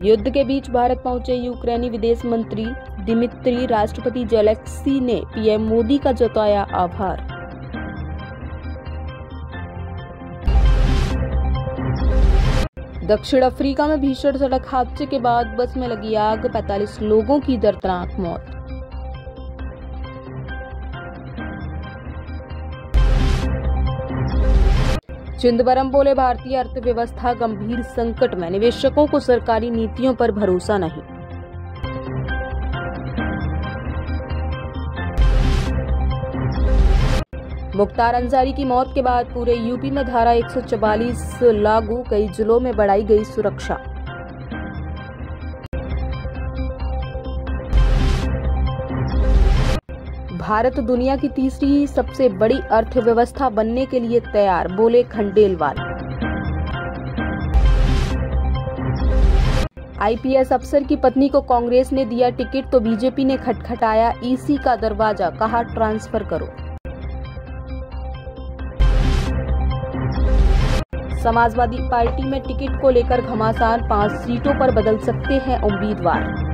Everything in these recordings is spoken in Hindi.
युद्ध के बीच भारत पहुँचे यूक्रेनी विदेश मंत्री दिमित्री, राष्ट्रपति जेलेक्सी ने पीएम मोदी का जताया आभार। दक्षिण अफ्रीका में भीषण सड़क हादसे के बाद बस में लगी आग 45 लोगों की दर्दनाक मौत। चिंदबरम बोले, भारतीय अर्थव्यवस्था गंभीर संकट में, निवेशकों को सरकारी नीतियों पर भरोसा नहीं। मुख्तार अंसारी की मौत के बाद पूरे यूपी में धारा 144 लागू, कई जिलों में बढ़ाई गई सुरक्षा। भारत दुनिया की तीसरी सबसे बड़ी अर्थव्यवस्था बनने के लिए तैयार, बोले खंडेलवाल। आईपीएस अफसर की पत्नी को कांग्रेस ने दिया टिकट तो बीजेपी ने खटखटाया ईसी का दरवाज़ा, कहा ट्रांसफ़र करो। समाजवादी पार्टी में टिकट को लेकर घमासान, पाँच सीटों पर बदल सकते हैं उम्मीदवार।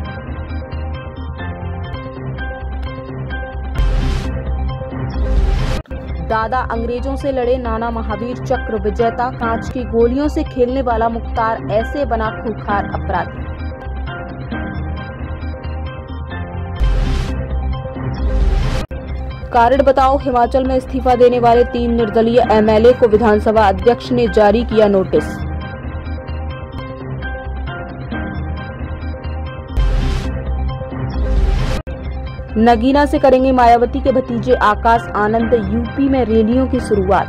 दादा अंग्रेज़ों से लड़े नाना महावीर चक्र विजेता। कांच की गोलियों से खेलने वाला मुख्तार ऐसे बना खूखार अपराधी। कारण बताओ, हिमाचल में इस्तीफा देने वाले तीन निर्दलीय एमएलए को विधानसभा अध्यक्ष ने जारी किया नोटिस। नगीना से करेंगे मायावती के भतीजे आकाश आनंद, यूपी में रैलियों की शुरुआत।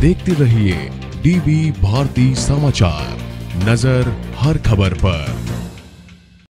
देखते रहिए डीवी भारती समाचार, नज़र हर खबर पर।